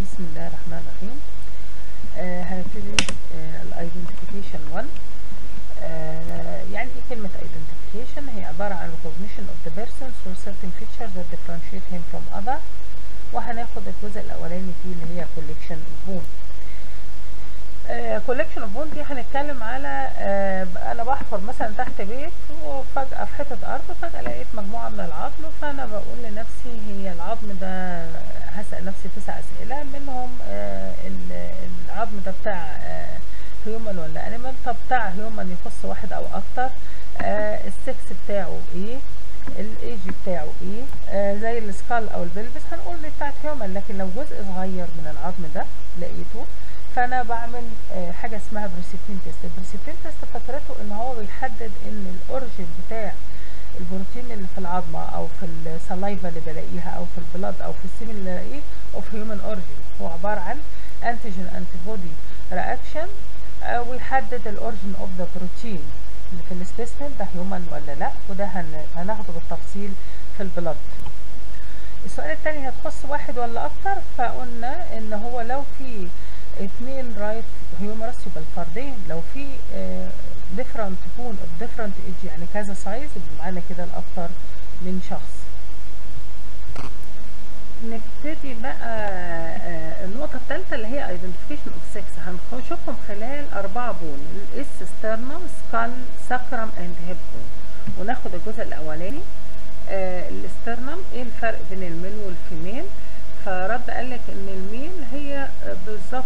بسم الله الرحمن الرحيم. آه هنبتدي الايدنتيفيكيشن 1 آه يعني إيه كلمة identification هي عبارة عن recognition of the person through certain features that differentiate him from other. وهناخد الجزء الأولاني فيه اللي هي of bone آه collection of bone دي هنتكلم على آه أنا بحفر مثلا تحت بيت وفجأة في حتة أرض فجأة لقيت مجموعة من العظم فأنا بقول لنفسي هي العظم ده هسأل نفسي تسع أسئلة منهم آه العظم ده بتاع human ولا animal طب بتاع human يخص واحد أو أكتر. آه السكس بتاعه إيه؟ الايج بتاعه إيه؟ آه زي ال skull أو ال pelvis هنقول دي بتاعت human لكن لو جزء صغير من العظم ده لقيته فأنا بعمل آه حاجة اسمها precipitin test ال precipitin test فكرته إن هو بيحدد إن ال origin بتاع البروتين اللي في العظمة أو في ال saliva اللي بلاقيها أو في ال blood أو في ال semen اللي بلاقيه of human origin هو عبارة عن antigen antibody reaction ويحدد ال origin of the protein اللي في ال specimen ده human ولا لا؟ وده هناخده بالتفصيل في ال blood السؤال التاني هتخص واحد ولا أكتر؟ فقلنا إن هو لو في اتنين right humerus يبقى الفردين. لو في different bone of different age يعني كذا يبقى معانا كده الأكتر من شخص. نبتدي بقى النقطة الثالثة اللي هي identification of sex. هنشوفهم خلال أربعة bones ال sternum skull sacrum and hip bone وناخد الجزء الأولاني آه ال sternum إيه الفرق بين ال male وال female فرد قالك ان ال male هي بالظبط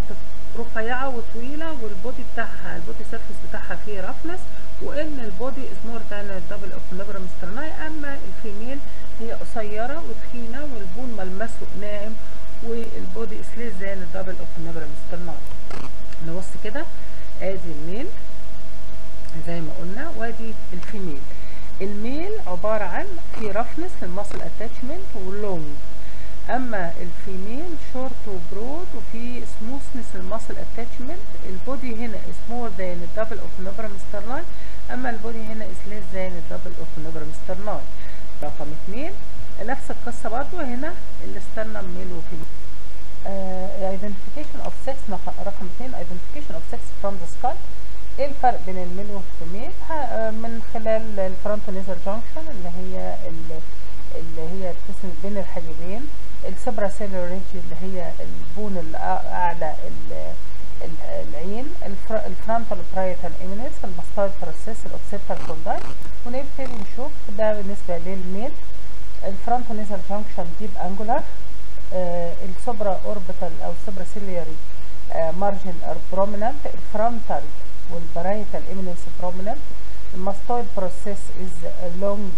رفيعة وطويلة وال body بتاعها ال body surface بتاعها فيه roughness وان ال body is more than ال double of manubrium sterni اما ال female هي قصيرة وتخينة وال bone ملمسه ناعم وال body is less than ال double of manubrium sterni نبص كده ادي ال male زي ما قلنا وادي ال female ال male عبارة عن في roughness لل muscle attachment و long اما الفيميل شورت وبرود وفي سموثنس الماسل اتاتشمنت البودي هنا is more than ال double of manubrium sterni اما ال body هنا is less than ال double of manubrium sterni رقم اتنين نفس القصة برضو هنا ال sternum male و female uh, identification of sex رقم اتنين identification of sex from the skull إيه الفرق بين ال male وال female من خلال ال frontonasal junction اللي هي اللي هي بتسند بين الحاجبين ال superciliary ridge اللي هي ال bone الاعلى العين ال frontal parietal eminence ال mastoid process ال occipital condyle ونبتدي نشوف ده بالنسبة لل male ال frontonasal junction deep angular آه ال supraorbital أو ال superciliary آه margin prominent ال frontal وال parietal eminence prominent ال mastoid process is long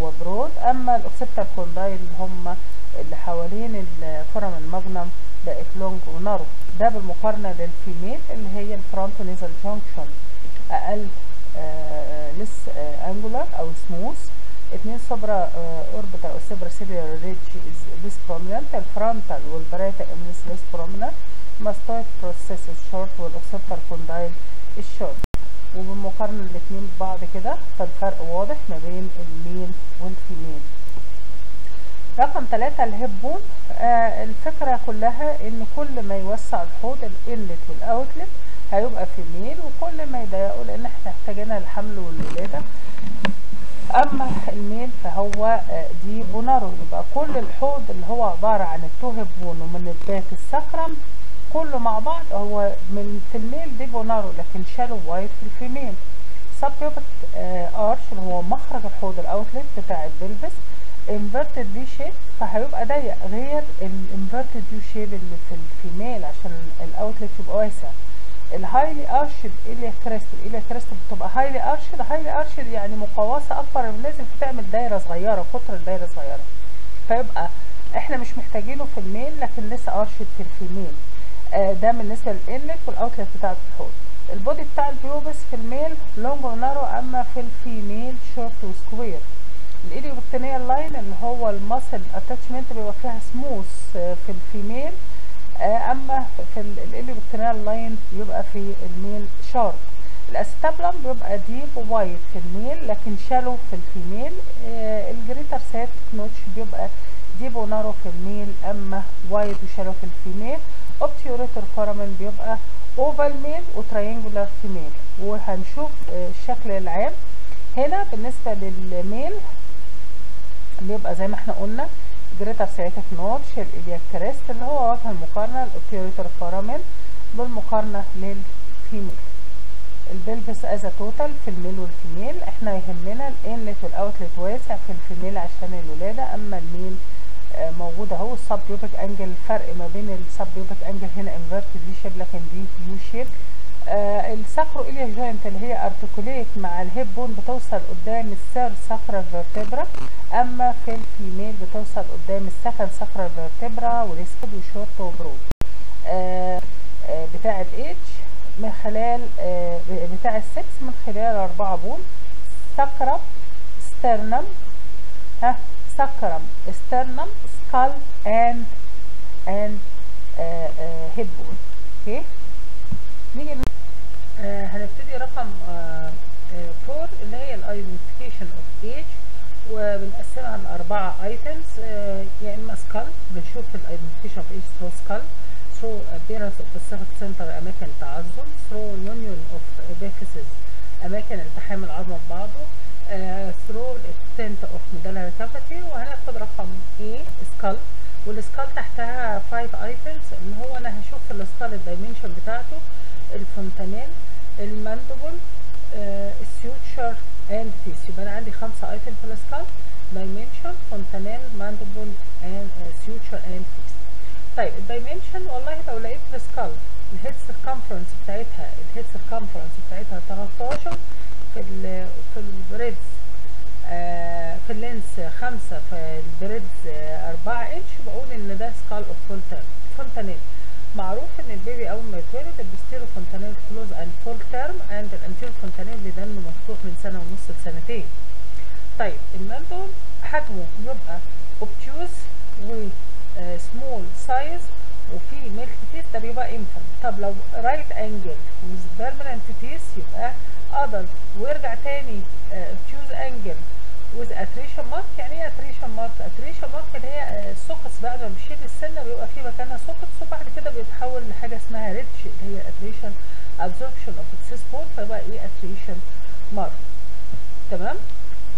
و broad أما ال occipital condyle اللي هم اللي حوالين ال foramen magnum بقت long و narrow ده بالمقارنة لل female اللي هي ال frontonasal junction أقل آه less آه angular أو سموث اتنين supra آه orbital أو superciliary ridge is less prominent الفرونتال والبرايتا امنس ليس بروميننت ماستويد بروسيس الشورت والاوكسيتال كوندايل الشورت وبالمقارنة الاتنين ببعض كده فالفرق واضح ما بين ال male وال female رقم ثلاثة ال hip bone آه الفكرة كلها إن كل ما يوسع الحوض ال inlet وال outlet هيبقى في male وكل ما يضيقه لأن إحنا محتاجينها للحمل والولادة. أما ال male فهو آه deep و narrow. يبقى كل الحوض اللي هو عبارة عن ال two hip bone ومن الباك ال sacrum كله مع بعض هو من في ال male deep و narrow لكن shallow wide في ال female. subpubic آه arch اللي هو مخرج الحوض ال outlet بتاع ال pelvis inverted V shape فهيبقى ضيق غير ال inverted U shape اللي في ال female عشان ال outlet يبقى واسع. ال highly arched iliac crest iliac crest بتبقى highly arched highly arched يعني مقوسه أكبر لازم تعمل دايرة صغيرة قطر الدايرة صغيرة. فيبقى إحنا مش محتاجينه في ال male لكن less arched في ال female آه ده بالنسبة لل inlet وال outlet بتاع الحوض. ال body بتاع ال pubis في ال male long و narrow أما في ال female short و square ال iliopectineal line اللي هو ال muscle attachment بيبقى فيها سموث في ال female أما في ال iliopectineal line بيبقى في ال male sharp ال acetabulum بيبقى deep wide في ال male لكن shallow في ال female ال greater sciatic notch بيبقى deep و narrow في ال male أما wide و shallow في ال female. obturator foramen بيبقى oval male و triangular female وهنشوف آه، الشكل العام. هنا بالنسبة لل male بيبقى زي ما إحنا قلنا greater sciatic notch ال iliac crest اللي هو وجه المقارنة ال obturator foramen بالمقارنة لل female ال pelvis as total في ال male وال female. إحنا يهمنا ال inlet وال outlet واسع في ال female عشان الولادة. أما ال male آه، موجود أهو السب انجل الفرق ما بين السب بيوبك انجل هنا انفيرتد دي شيب لكن دي يو شيب الساكرو إليا جوينت اللي هي ارتكوليت مع الهيب بون بتوصل قدام السير ساكرا فيرتبرا أما في الفيميل بتوصل قدام السكن ساكرا فيرتبرا والاسكود وشورت وبرود آه آه بتاع الاتش من خلال آه بتاع السكس من خلال أربعة بون sacrum sternum ها sacrum sternum skull and and hip bone okay؟ نيجي ن- آه هنبتدي رقم آه آه four اللي هي ال identification of age وبنقسمها لأربعة items آه يا إما skull بنشوف ال identification of age through skull through appearance of specific center أماكن تعظم through union of epiphyses أماكن التحام العظم ببعضه uh, through extent of cavity وهناخد رقم A skull وال skull تحتها 5 items اللي هو أنا هشوف ال skull ال dimension بتاعته ال fontanelle ال mandible ال suture and face يبقى أنا عندي خمسة item في ال skull dimension fontanelle mandible and suture and face طيب ال dimension والله لو لقيت ال skull الهيد سيركمفرنس بتاعتها الهيد سيركمفرنس بتاعتها 13 في ال في البريدز آه في اللينس 5 في البريدز آه 4 إنش بقول إن ده سكال أوف فونتانيل. معروف إن البيبي أول ما يتولد البستيرو فونتانيل كلوز اند فول تيرم اند الانتيرو فونتانيل بيدنه مفتوح من سنة ونص لسنتين. طيب المندول حجمه يبقى اوبتيوز و small size وفي milk teeth ده بيبقى infant طب لو right angle with permanent teeth يبقى adult ويرجع تاني obtuse angle with attrition mark يعني إيه attrition mark attrition mark اللي هي ال socket بعد ما بيشيل السنة بيبقى في مكانها socket وبعد كده بيتحول لحاجة اسمها ridge اللي هي attrition absorption of excess bone فيبقى إيه attrition mark تمام؟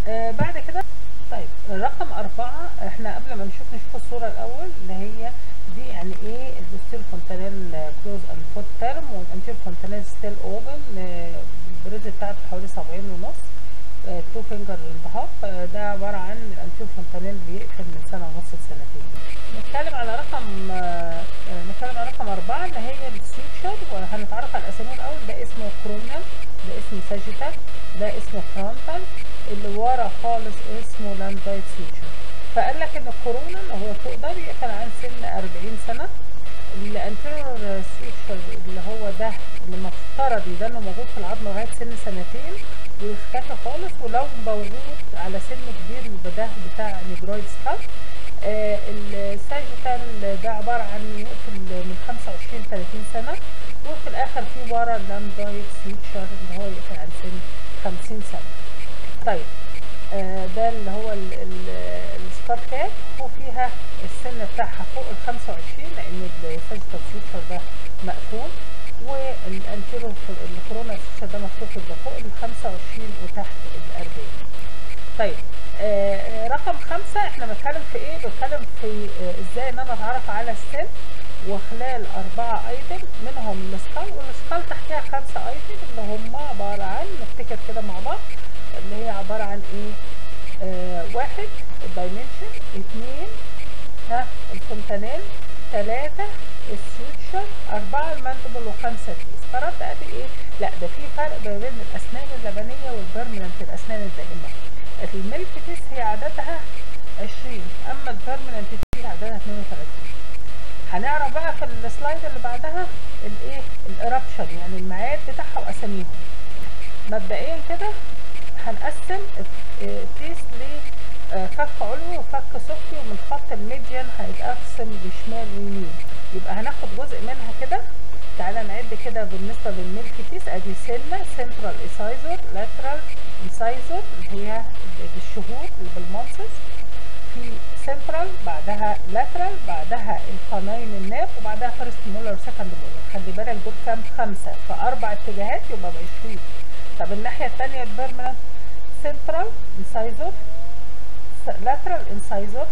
آه بعد كده طيب رقم أربعة إحنا قبل ما نشوف نشوف الصورة الأول اللي هي دي يعني إيه ال posterior fontanelle close at full term وال anterior fontanelle still open ال breadth بتاعته حوالي سبعين ونص. two finger half ده عبارة عن ال anterior fontanelle بيقفل من سنة ونص لسنتين. نتكلم على رقم آه، آه، نتكلم على رقم أربعة اللي هي ال suture وهنتعرف على الأسامي الأول. ده اسمه coronal ده اسمه sagittal ده اسمه frontal. اللي ورا خالص اسمه lambdoid suture فقال لك إن ال coronal هو فوق ده بيقفل عن سن 40 سنة. ال anterior suture اللي هو ده اللي المفترض يتنه موجود في العظم لغاية سن سنتين. ويختفي خالص ولو موجود على سن كبير يبقى ده بتاع negroid skull آه ال sagittal ده عبارة عن يقفل من 25 30 سنة. وفي الآخر في ورا lambdoid suture اللي هو يقفل عن سن 50 سنة. طيب آه ده اللي هو ال- ال- skull cap وفيها السن بتاعها فوق ال 25 لأن ال sagittal suture ده مقفول. وال anterior ال coronal suture ده مفتوح يبقى فوق ال 25 وتحت ال 40 طيب آه رقم خمسة إحنا بنتكلم في إيه؟ بنتكلم في آه إزاي إن أنا أتعرف على السن وخلال أربعة item منهم ال skull وال skull تحتها خمسة item اللي هم عبارة عن نفتكر كده مع بعض اللي هي عبارة عن إيه؟ آه واحد ال dimension اتنين ها ال fontanelle تلاتة ال suture أربعة ال mandible وخمسة كيس فرد قال إيه؟ لا ده في فرق ما بين الأسنان اللبنية وال permanent الأسنان الدائمة ال milk teeth هي عددها 20 أما ال permanent teeth عددها 32 هنعرف بقى في ال slide اللي بعدها الإيه؟ ال eruption يعني الميعاد بتاعها واساميهم مبدئيا كده هنقسم ال teeth لفك علوي وفك سفلي ومن خط ال median هيتقسم لشمال ويمين. يبقى هناخد جزء منها كده تعالى نعد كده بالنسبة لل milk teeth أدي سنة central incisor lateral incisor اللي هي بالشهور اللي بالمنصص في سنترال بعدها lateral بعدها ال canine الناب وبعدها first molar و second molar. خلي بالك دول كام؟ خمسة. في أربع اتجاهات يبقى بعشرين طب الناحية التانية ال permanent central incisor lateral incisor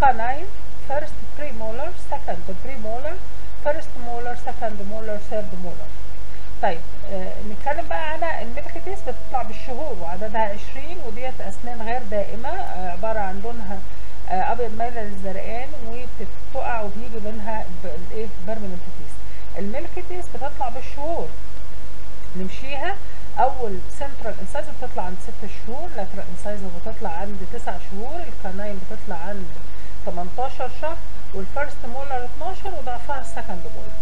canine first premolar second premolar first molar second molar third molar. طيب آه نتكلم بقى على ال milk teeth بتطلع بالشهور وعددها 20 وديت أسنان غير دائمة آه عبارة عن لونها آه أبيض مايل للزرقان وبتقع وبيجي منها الإيه permanent teeth ال milk teeth بتطلع بالشهور. نمشيها. أول central incisor بتطلع عند 6 شهور lateral incisor بتطلع عند 9 شهور ال canine بتطلع عند 18 شهر. وال first molar 12 وضعفها ال second molar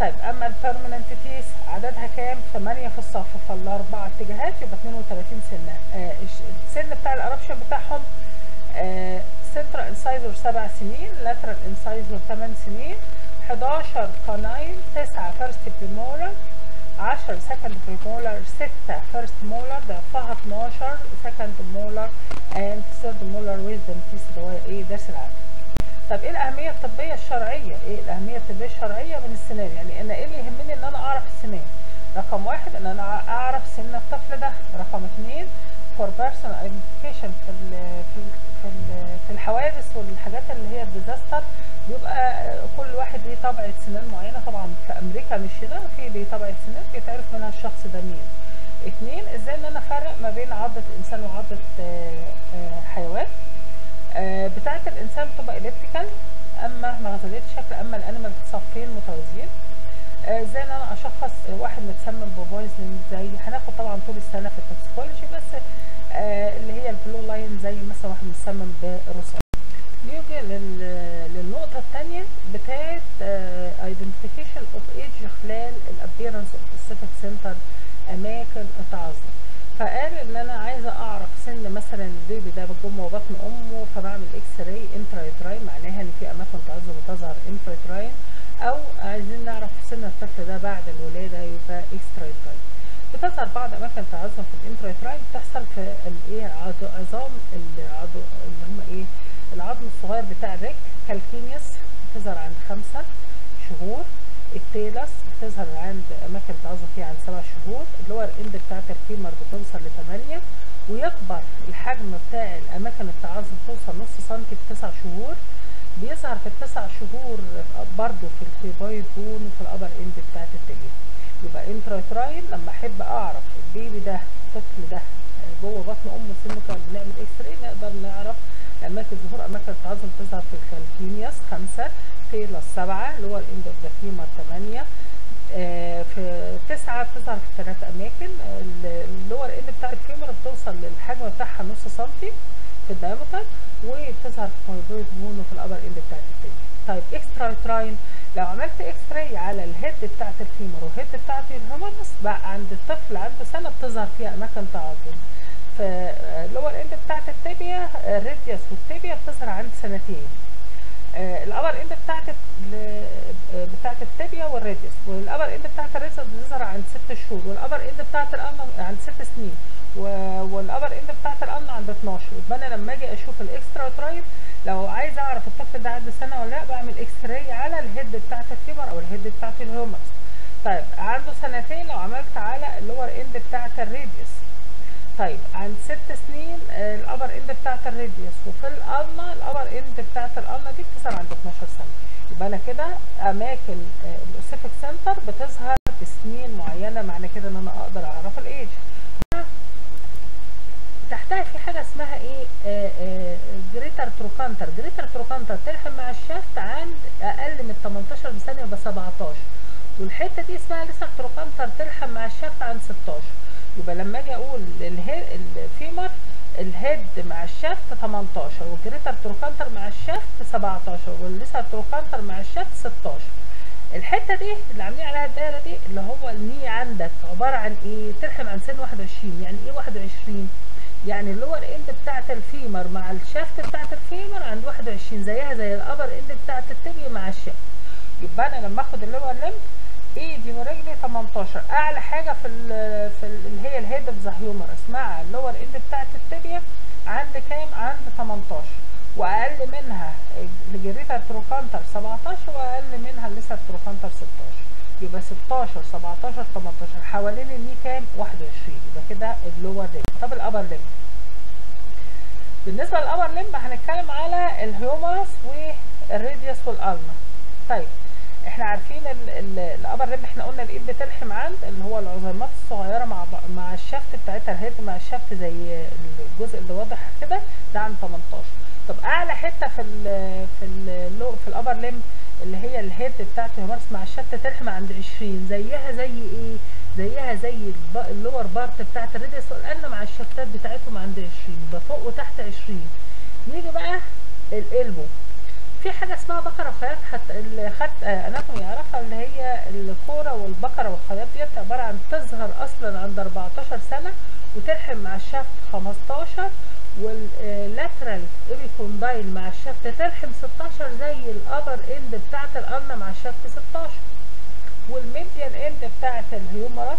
طيب أما ال permanent teeth عددها كام؟ 8 في الصف فالاربع اتجاهات يبقى 32 سنة. آه السن بتاع ال eruption بتاعهم central incisor 7 سنين lateral incisor 8 سنين 11 canine 9 first premolar 10 second premolar 6 first molar ضعفها 12 second molar and third molar wisdom teeth اللي هو إيه درس العقل طب إيه الأهمية الطبية الشرعية؟ إيه الأهمية الطبية الشرعية من السنان؟ يعني أنا إيه اللي يهمني إن أنا أعرف السنان؟ رقم واحد إن أنا أعرف سن الطفل ده. رقم اثنين for personal identification في ال في ال في, ال في الحوادث والحاجات اللي هي ال disaster بيبقى كل واحد ليه طبعة سنان معينة. طبعا في أمريكا مش هنا في ليه طبعة سنان بيتعرف منها الشخص ده مين؟ اتنين إزاي إن أنا أفرق ما بين عضة انسان وعضة الإنسان بتبقى elliptical أما مغزلية الشكل أما ال animal صفين متوازيين. إزاي إن أنا أشخص واحد متسمم ب poison زي هناخد طبعا طول السنة في ال toxicology بس اللي هي ال blue line زي مثلا واحد متسمم بالرصاص نيجي للنقطة الثانية بتاعة identification of age خلال ال appearance of ossific center اماكن التعظم فقال إن أنا عايزة أعرف سن مثلا البيبي ده جوه بطن أمه فبعمل X-ray intrauterine معناها إن في أماكن تعظم بتظهر intrauterine أو عايزين نعرف سن الطفل ده بعد الولادة يبقى extrauterine بتظهر بعض أماكن تعظم في ال intrauterine بتحصل في الايه عظام العضو اللي هم إيه العظم الصغير بتاع ال leg calcaneus بتظهر عند خمسة شهور. ال talus بتظهر عند أماكن التعظم فيها عند سبع شهور. ال lower end بتاعت ال femur بتوصل لثمانية ويكبر الحجم بتاع الأماكن التعظم توصل نص سنتي في تسع شهور. بيظهر في التسع شهور برضو في ال cuboid bone وفي ال upper end بتاعت ال tibia يبقى intrauterine لما أحب أعرف البيبي ده الطفل ده جوه بطن امه سنه كام بنعمل X-ray نقدر نعرف اماكن ظهور اماكن التعظم تظهر في ال calcaneus خمسة talus سبعة ال lower end of the femur ثمانية في تسعة بتظهر في ثلاث أماكن ال lower end بتاع ال femur بتوصل للحجم بتاعها نص سنتي في ال diameter وبتظهر في ال cuboid bone وفي ال upper end بتاعت ال femur طيب extrauterine لو عملت X-ray على ال head بتاعت ال femur وال head بتاعت ال humerus بقى عند الطفل عنده سنة بتظهر فيها أماكن تعظم في ال lower end بتاعت ال tibia ال radius وال tibia بتظهر عند سنتين ال upper end بتاعت بتاعت ال tibia وال radius وال upper end بتاعت ال radius بتظهر عند ست شهور وال upper end بتاعت القلم عند ست وال upper end بتاعت القلم عند 12 يبقى أنا لما أجي أشوف ال extrauterine لو عايز أعرف الطفل ده عنده سنة ولا لأ بعمل X-ray على ال head بتاعت ال femur أو ال head بتاعت ال humerus طيب عنده سنتين لو عملت على ال lower end بتاعت ال radius طيب عند ست سنين ال upper end بتاعت ال radius وفي ال ulna ال upper end بتاعت ال ulna دي بتظهر عند 12 سنة. يبقى أنا كده أماكن ال ossific center بتظهر بسنين معينة معنى كده إن أنا أقدر اعرف الايج تحتها في حاجة اسمها إيه؟ greater trochanter. greater trochanter تلحم مع ال shaft عند أقل من 18 سنة يبقى 17 والحتة دي اسمها لسه trochanter تلحم مع ال shaft عند 16 يبقى لما أجي أقول ال femur ال head مع ال shaft 18 وال greater trochanter مع ال shaft 17 وال lesser trochanter مع ال shaft 16 الحتة دي اللي عاملين عليها الدايرة دي اللي هو ال knee عندك عبارة عن إيه؟ تلحم عن سن 21 يعني إيه 21 يعني اللور اند بتاعت الفيمر مع الشافت بتاعت الفيمر عند 21 زيها زي ال upper end بتاعت ال tibia مع ال shaft يبقى أنا لما آخد ال lower limb إيدي ورجلي 18 أعلى حاجة في ال في ال اللي هي ال head of the humerus مع ال lower end بتاعت ال tibia عند كام؟ عند 18 وأقل منها ال greater trochanter 17 وأقل منها ال lesser trochanter 16 يبقى 16 17 18 حوالين ال knee كام؟ 21 يبقى كده ال lower limb طب ال upper limb بالنسبة لل upper limb هنتكلم على ال humerus وال radius وال ulna طيب إحنا عارفين ال upper limb إحنا قلنا الإيد بتلحم عند اللي هو العظيمات الصغيرة مع مع ال shaft بتاعتها ال head مع ال shaft زي الجزء اللي واضح كده ده عند 18 طب أعلى حتة في ال في ال في ال upper limb اللي هي ال head بتاعت ال humerus مع ال shaft تلحم عند 20 زيها زي إيه؟ زيها زي اللور بارت بتاعت الراديوس والالنا مع الشفتات بتاعتهم عند 20 يبقى فوق وتحت 20 يجي بقى ال elbow. في حاجة اسمها بقرة وخياط حتى اللي خدت anatomy يعرفها اللي هي الكورة والبقرة والخياط ديت عبارة عن تظهر أصلا عند 14 سنة وتلحم مع ال shaft 15 وال lateral epicondyle مع ال shaft تلحم 16 زي ال upper end بتاعت ال ulna مع ال shaft 16 وال medial end بتاعت ال humerus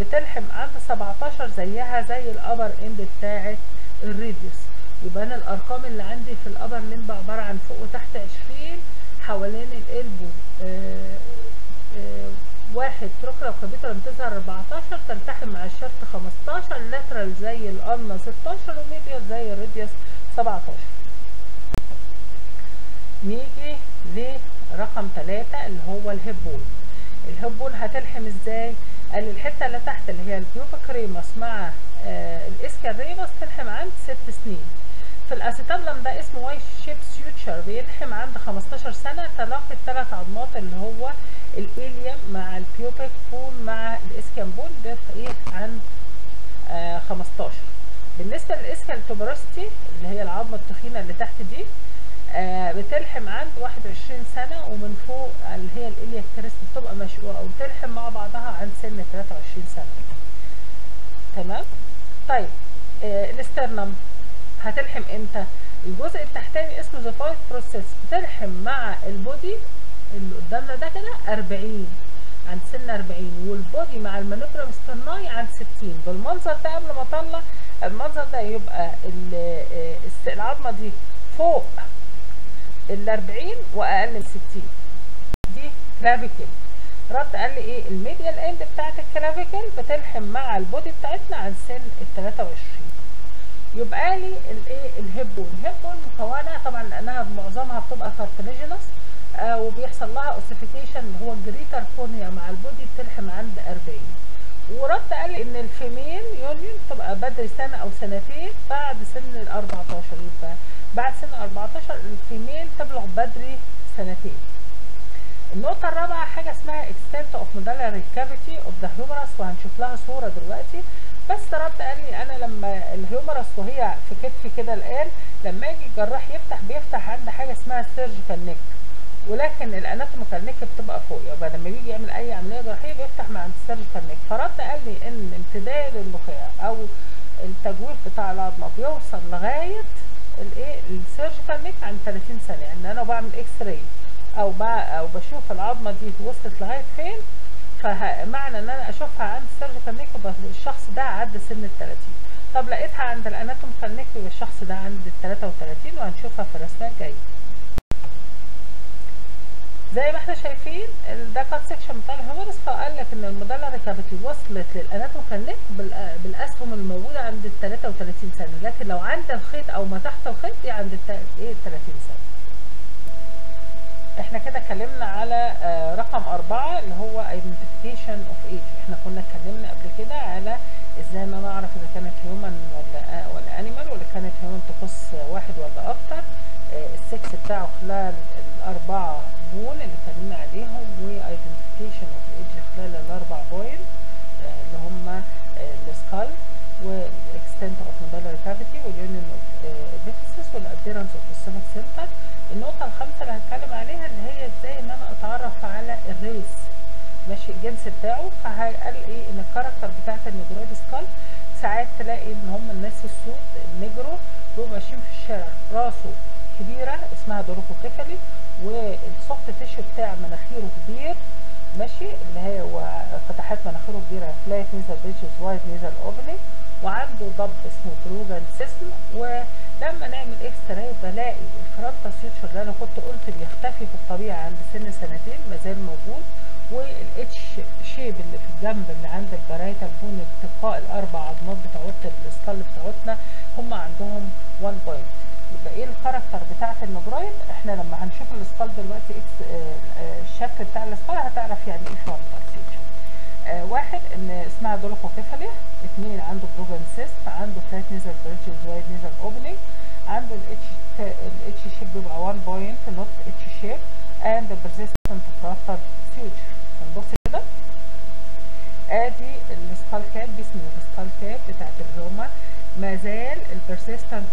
بتلحم عند 17 زيها زي ال upper end بتاعت ال radius. يبقى أنا الأرقام اللي عندي في ال upper limb عبارة عن فوق وتحت 20 حوالين ال elbow آآ آآ واحد trochlea و capitulum بتظهر 14 تلتحم مع ال shaft 15 lateral زي ال ulna 16 و medial زي ال radius 17 نيجي لرقم 3 اللي هو الهبول الهبول هتلحم إزاي؟ قال الحتة اللي تحت اللي هي ال pubic ramus مع آه ال ischial ramus تلحم عند 6 سنين. في ال acetabulum ده اسمه Y shape suture بيلحم عند 15 سنة تلاقي الثلاث عظمات اللي هو ال ilium مع ال pubic bone مع ال ischial bone ده إيه عند آه 15 بالنسبة لل ischial tuberosity اللي هي العظمة التخينة اللي تحت دي بتلحم عند 21 سنة ومن فوق اللي هي ال iliac crest بتبقى مشقوقه وبتلحم مع بعضها عند سن 23 سنة. تمام؟ طيب آه ال sternum هتلحم إمتى؟ الجزء التحتاني اسمه xiphoid process بتلحم مع ال body اللي قدامنا ده كده 40 عند سن 40 وال body مع ال manubrium sterni عند 60 بالمنظر ده قبل ما أطلع المنظر ده يبقى العظمه دي فوق ال 40 وأقل من 60 دي clavicle رد قال لي إيه؟ ال medial end بتاعت ال clavicle بتلحم مع ال body بتاعتنا عن سن ال 23 يبقى لي الايه الهبون الهبون مكونة طبعا لأنها معظمها بتبقى cartilaginous آه وبيحصل لها ossification اللي هو ال greater cornua مع ال body بتلحم عند 40 ورد قال إن ال female union بتبقى بدري سنة أو سنتين بعد سن ال 14 يبقى بعد سن 14 ال female تبلغ بدري سنتين. النقطة الرابعة حاجة اسمها extent of medullary cavity of the humerus وهنشوف لها صورة دلوقتي. بس رد قال لي أنا لما ال humerus وهي في كتفي كده الآن لما يجي الجراح يفتح بيفتح عند حاجة اسمها surgical neck ولكن ال anatomical neck بتبقى فوق. يبقى لما بيجي يعمل أي عملية جراحية بيفتح مع عند ال surgical neck فرد قال لي إن امتداد النخاع أو التجويف بتاع العظمه بيوصل لغاية الايه ال surgical neck عند 30 سنة يعني أنا بعمل X-ray أو أو بشوف العظمة دي وصلت لغاية فين فمعنى إن أنا أشوفها عند ال surgical neck يبقى الشخص ده عدى سن ال 30 طب لقيتها عند ال anatomical neck يبقى الشخص ده عند ال 33 وهنشوفها في الرسمه الجاية. زي ما إحنا شايفين ده cut section بتاع ال humerus فقال لك إن ال medullary cavity وصلت لل anatomical neck بالأسهم الموجودة عند ال 33 سنة. لكن لو عند الخيط أو ما تحت الخيط دي عند إيه 30 سنة. إحنا كده اتكلمنا على آه رقم أربعة اللي هو identification of age. إحنا كنا اتكلمنا قبل كده على إزاي إن أنا أعرف إذا كانت human ولا ولا animal ولا كانت human تخص واحد ولا أكتر. آه السكس بتاعه خلال الأربعة bone اللي اتكلمنا عليهم و identification of age خلال الأربع bone آه اللي هم ال skull وال extent of medullary cavity وال union of epiphysis وال appearance of the center النقطة الخامسة اللي هتكلم عليها اللي هي إزاي إن أنا أتعرف على ال race ماشي الجنس بتاعه. فقال إيه؟ إن ال character بتاعت ال Negroid skull ساعات تلاقي إن هم الناس السود ال Negro بيبقوا ماشيين في الشارع راسه كبيرة اسمها dolichocephaly وال soft tissue بتاع مناخيره كبير ماشي؟ اللي هي فتحات مناخيره كبيرة flat nasal bridges wide nasal opening وعنده ضب اسمه prognathism ولما نعمل X-ray بلاقي ال frontal suture اللي أنا كنت قلت بيختفي في الطبيعة عند سن سنتين مازال موجود. وال H shape اللي في الجنب اللي عند ال parietal bone التقاء الأربع عظمات بتاعت ال skull بتاعتنا هم عندهم 1 point يبقى إيه ال character بتاعت ال Negroid إحنا لما هنشوف ال skull دلوقتي X آه، آه، الشكل بتاع ال skull هتعرف يعني إيه frontal suture آه واحد إن اسمها dolichocephaly اثنين عنده prognathism عنده flat nasal bridges wide nasal opening عنده ال H ال H shape بيبقى 1 point not H shape and persistent frontal suture هنبص كده. آدي ال skull cap دي ال skull cap بتاعت الروما ما زال ال persistent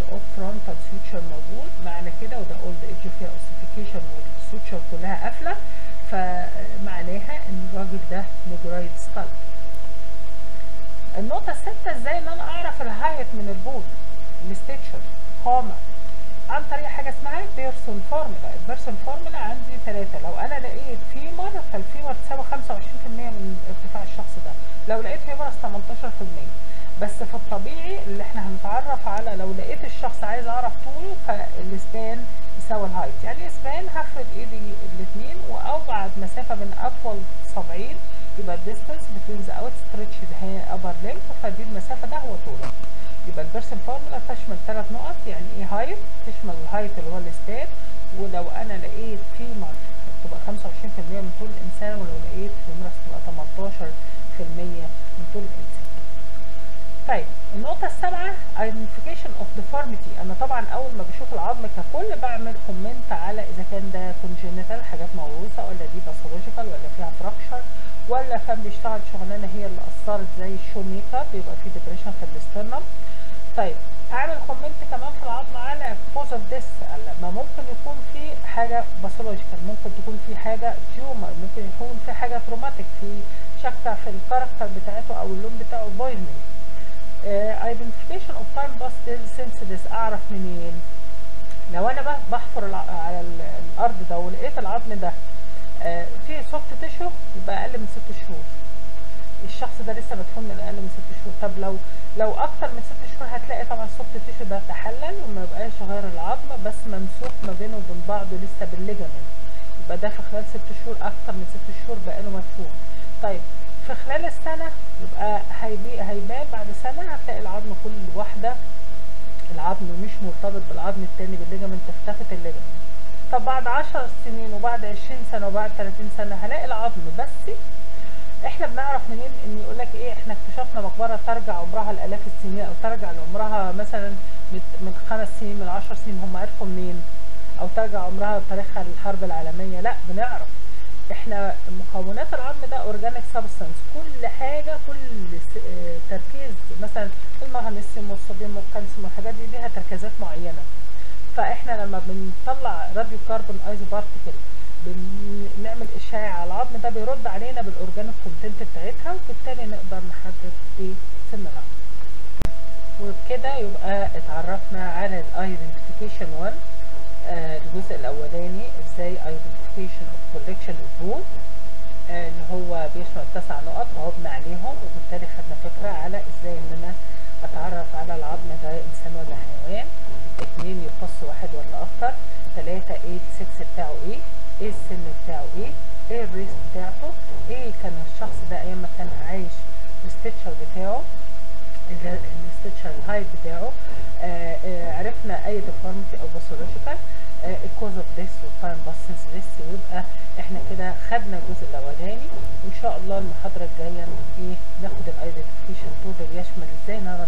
Pearson formula. ال Pearson formula عندي ثلاثة. لو أنا لقيت femur فال femur تساوي 25% من ارتفاع الشخص ده. لو لقيت femur 18% بس في الطبيعي اللي إحنا هنتعرف على لو لقيت الشخص عايز أعرف طوله فال span يساوي ال height. يعني span هفرد ايدي الاثنين وابعد مسافة من اطول 70 يبقى ال distance between the outstretched upper limb فدي المسافة ده هو طوله يبقى ال Pearson formula تشمل ثلاث نقط يعني إيه height تشمل ال height اللي هو ال span ولو أنا لقيت femur تبقى 25% من طول الانسان ولو لقيت femur تبقى 18% من طول الانسان طيب النقطة السابعة identification of deformity أنا طبعا أول ما بشوف العظم ككل بعمل comment على إذا كان ده congenital حاجات موروثة ولا دي pathological ولا فيها fracture ولا كان بيشتغل شغلانة هي اللي أثرت زي ال shoemaker بيبقى فيه depression في ال sternum طيب أعمل comment كمان في العظم على cause of death ما ممكن يكون في حاجة pathological ممكن تكون في حاجة tumor ممكن يكون في حاجة traumatic في شكة في ال character بتاعته أو اللون بتاعه poisoning identification of time passed since death أعرف منين؟ لو أنا بح- بحفر على ال- الأرض ده ولقيت العظم ده فيه soft tissue يبقى أقل من ست شهور. الشخص ده لسه مدفون من أقل من ست شهور. طب لو لو أكتر من ست شهور هتلاقي طبعا ال soft tissue ده تحلل وما يبقاش غير العظم بس ممسوك ما بينه وبين بعضه لسه بال ligament. يبقى ده في خلال ست شهور أكتر من ست شهور بقاله مدفون. طيب في خلال السنة يبقى هيبان بعد سنة هتلاقي العظم كل واحدة. العظم مش مرتبط بالعظم التاني بال ligament اختفت ال ligament. طب بعد عشر سنين وبعد عشرين سنة وبعد تلاتين سنة هلاقي العظم بس إحنا بنعرف منين ان يقول لك إيه إحنا اكتشفنا مقبرة ترجع عمرها لآلاف السنين أو ترجع لعمرها مثلا من خمس سنين من عشر سنين هم عرفوا منين؟ أو ترجع عمرها بتاريخها للحرب العالمية؟ لا بنعرف. إحنا مكونات العظم ده organic substance كل حاجة كل آه تركيز مثلا المغنيسيوم والصوديوم والكالسيوم والحاجات دي ليها تركيزات معينة. فاحنا لما بنطلع radio carbon iso particle بنعمل إشعاع على العظم ده بيرد علينا بال organic content بتاعتها وبالتالي نقدر نحدد إيه سن العظم وبكده يبقى اتعرفنا على ال identification 1 آه، الجزء الأولاني إزاي identification of collection of bone اللي هو بيشمل تسع نقط جاوبنا عليهم وبالتالي خدنا فكرة على إزاي ان أنا أتعرف على العظم ده إنسان ولا حيوان. اتنين يخص واحد ولا أكتر. تلاتة إيه السكس بتاعه إيه إيه؟ السن بتاعه إيه إيه ال race بتاعته؟ إيه كان الشخص ده أيام ما كان عايش ال stature بتاعه؟ ال stature ال height بتاعه؟ آه آه عرفنا أي deformity أو pathological ال cause of death وال time passed since death ويبقى إحنا كده خدنا الجزء الأولاني. وان شاء الله المحاضرة الجاية إيه ناخد ال identification اللي يشمل إزاي نرى